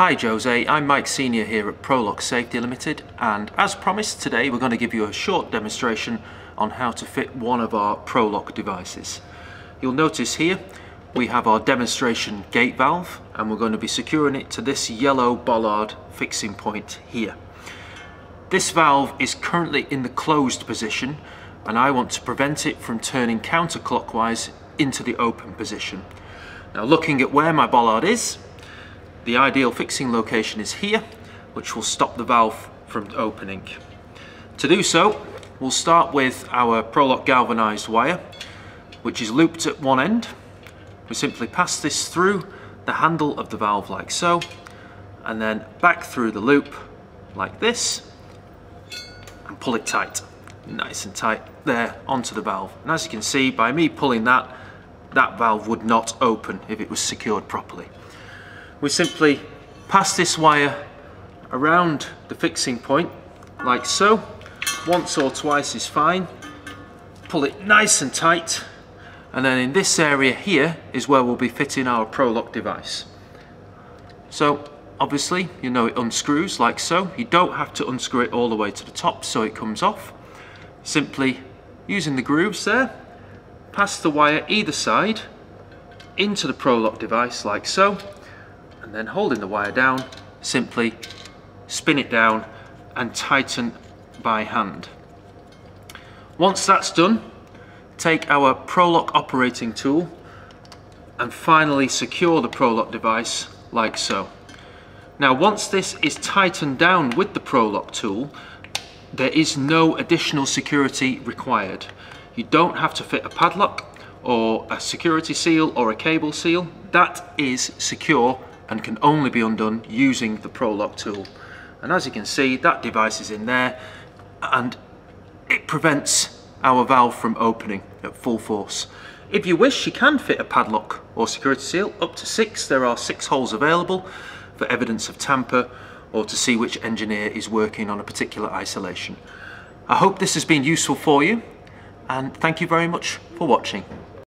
Hi Jose, I'm Mike Senior here at Prolock Safety Limited and as promised today we're going to give you a short demonstration on how to fit one of our Prolock devices. You'll notice here we have our demonstration gate valve and we're going to be securing it to this yellow bollard fixing point here. This valve is currently in the closed position and I want to prevent it from turning counterclockwise into the open position. Now looking at where my bollard is, the ideal fixing location is here, which will stop the valve from opening. To do so, we'll start with our Prolock galvanized wire, which is looped at one end. We simply pass this through the handle of the valve like so, and then back through the loop like this, and pull it tight. Nice and tight there onto the valve. And as you can see, by me pulling that, that valve would not open if it was secured properly we simply pass this wire around the fixing point like so. Once or twice is fine. Pull it nice and tight. And then in this area here is where we'll be fitting our Prolock device. So obviously you know it unscrews like so. You don't have to unscrew it all the way to the top so it comes off. Simply using the grooves there pass the wire either side into the Prolock device like so and then holding the wire down, simply spin it down and tighten by hand. Once that's done, take our Prolock operating tool and finally secure the Prolock device like so. Now once this is tightened down with the Prolock tool, there is no additional security required. You don't have to fit a padlock or a security seal or a cable seal. That is secure and can only be undone using the Prolock tool. And as you can see, that device is in there and it prevents our valve from opening at full force. If you wish, you can fit a padlock or security seal, up to six. There are six holes available for evidence of tamper or to see which engineer is working on a particular isolation. I hope this has been useful for you and thank you very much for watching.